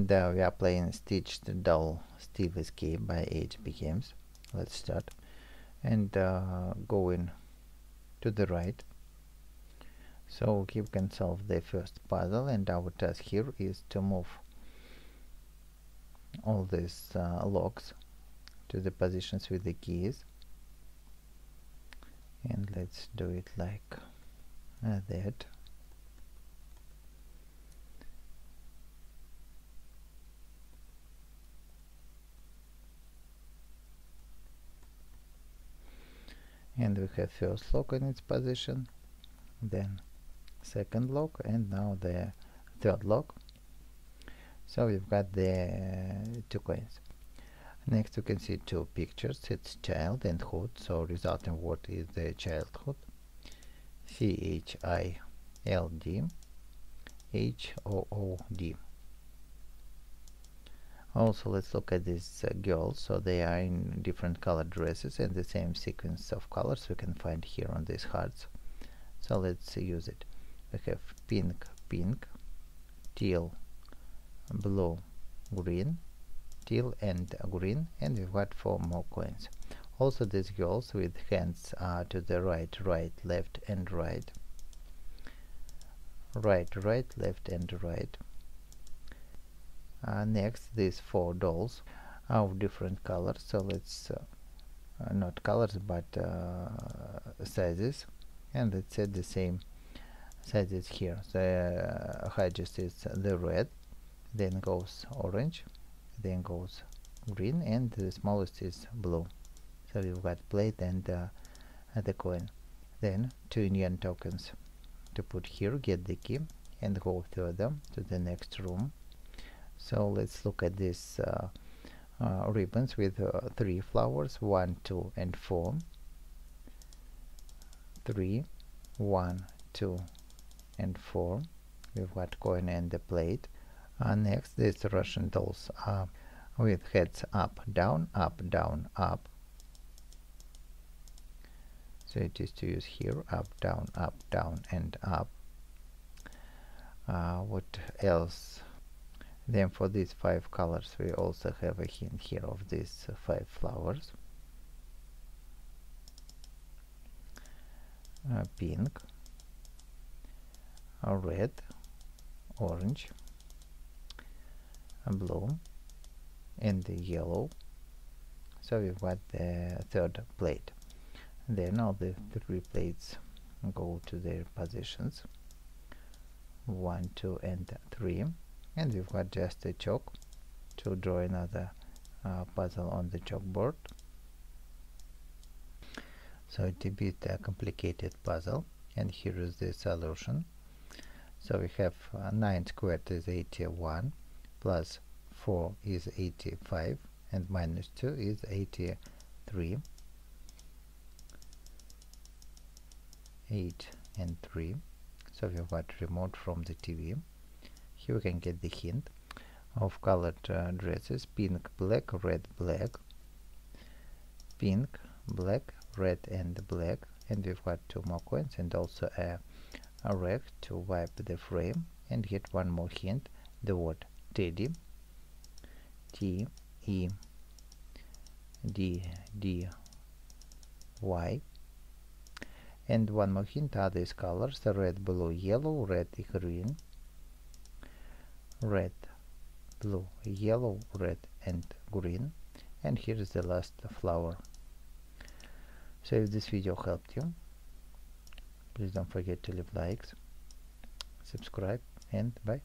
and uh, we are playing Stitched Doll Steve Escape by 8b Games. Let's start. And uh, going to the right. So you can solve the first puzzle and our task here is to move all these uh, locks to the positions with the keys. And let's do it like uh, that and we have first lock in its position then second lock and now the third lock. So we've got the uh, two coins. Next you can see two pictures. It's child and hood. So resulting word is the childhood. C-H-I-L-D H-O-O-D also let's look at these uh, girls. So they are in different colored dresses and the same sequence of colors we can find here on these hearts. So let's uh, use it. We have pink pink teal blue green teal and green and we've got four more coins. Also these girls with hands uh, to the right right left and right. Right right left and right uh, next these four dolls of different colors so let's uh, uh, not colors but uh, sizes. And let's set the same sizes here. The highest is the red then goes orange then goes green and the smallest is blue. So we've got plate and uh, the coin. Then two Indian tokens to put here get the key and go further to the next room so let's look at these uh, uh, ribbons with uh, three flowers one two and four. Three one two and four we've got coin and the plate. Uh, next these Russian dolls uh, with heads up down up down up. So it is to use here up down up down and up. Uh, what else then for these five colors we also have a hint here of these five flowers. Uh, pink uh, red orange blue and the yellow. So we've got the third plate. Then all the three plates go to their positions. One two and three and we've got just a chalk to draw another uh, puzzle on the chalkboard. So it's a bit a complicated puzzle. And here is the solution. So we have uh, 9 squared is 81 plus 4 is 85 and minus 2 is 83 8 and 3 so we've got remote from the TV here we can get the hint of colored uh, dresses. Pink black red black. Pink black red and black. And we've got two more coins and also a, a rag to wipe the frame. And get one more hint. The word teddy. T E D D Y. And one more hint are these colors the red blue yellow red green red blue yellow red and green. And here is the last flower. So if this video helped you please don't forget to leave likes subscribe and bye